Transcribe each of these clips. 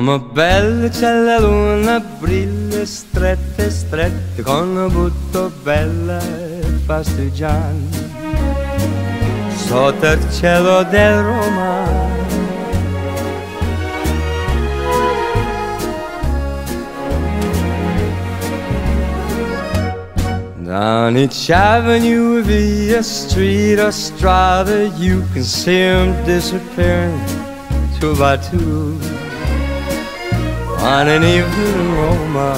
Come belle c'è la luna, brille strette, strette, con un butto bella e fastigiante. Sotto il cielo del Roma. Down each avenue, via street or strata, you can see them disappearing two by two on an evening in Roma.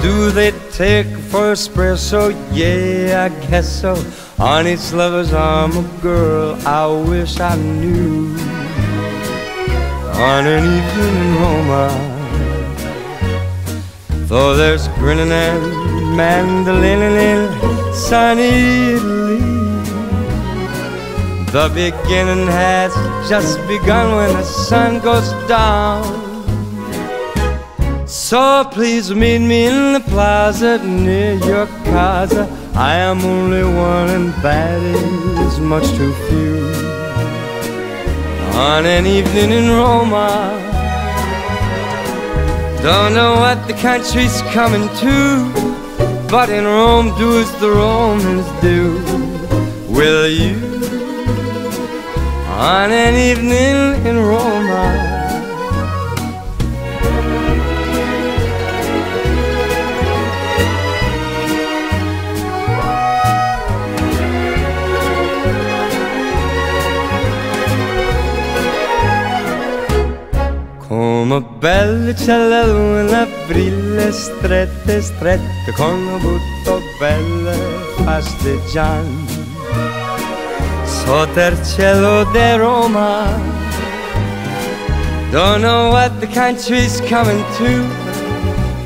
Do they take for espresso? Yeah, I guess so. On each lover's arm, a girl I wish I knew. On an evening in Roma. Though there's grinning and mandolin in sunny Italy. The beginning has just begun when the sun goes down. So please meet me in the plaza near your casa. I am only one and that is much too few. On an evening in Roma, don't know what the country's coming to, but in Rome do as the Romans do. Will you? On an evening in Roma. Come belle c'è la luna, brille strette, strette, con butto belle fasteggiante. Il cielo di Roma, don't know what the country's coming to,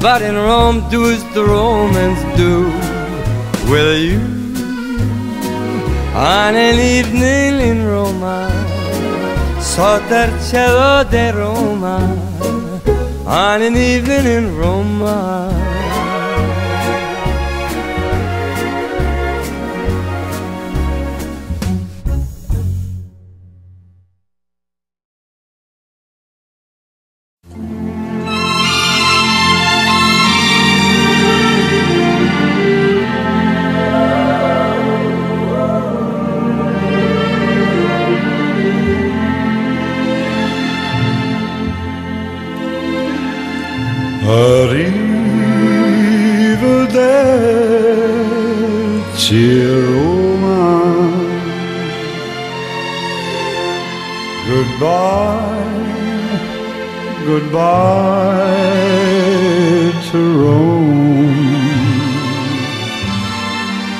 but in Rome do as the Romans do. Will you, on an evening in Roma? il cielo di Roma, on an evening in Roma. Arrivederci Roma Goodbye, goodbye to Rome.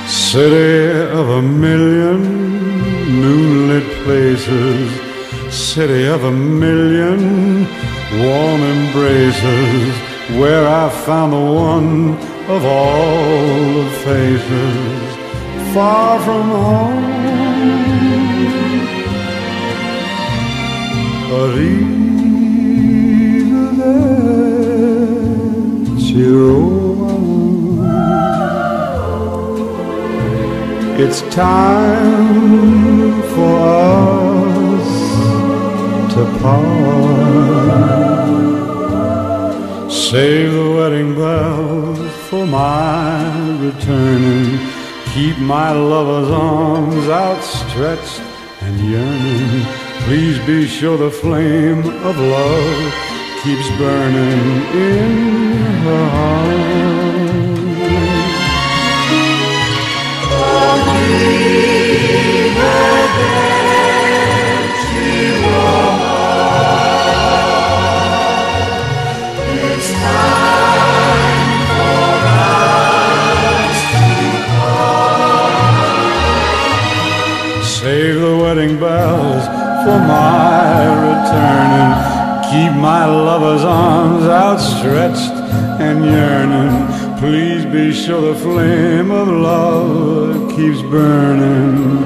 City of a million moonlit places. City of a million warm embraces. Where I found the one of all the faces far from home. Arrivederci Roma. It's time for us to part. Save the wedding bell for my returning. Keep my lover's arms outstretched and yearning. Please be sure the flame of love keeps burning in her heart. Save for my. Keep my lover's arms outstretched and yearning. Please be sure the flame of love keeps burning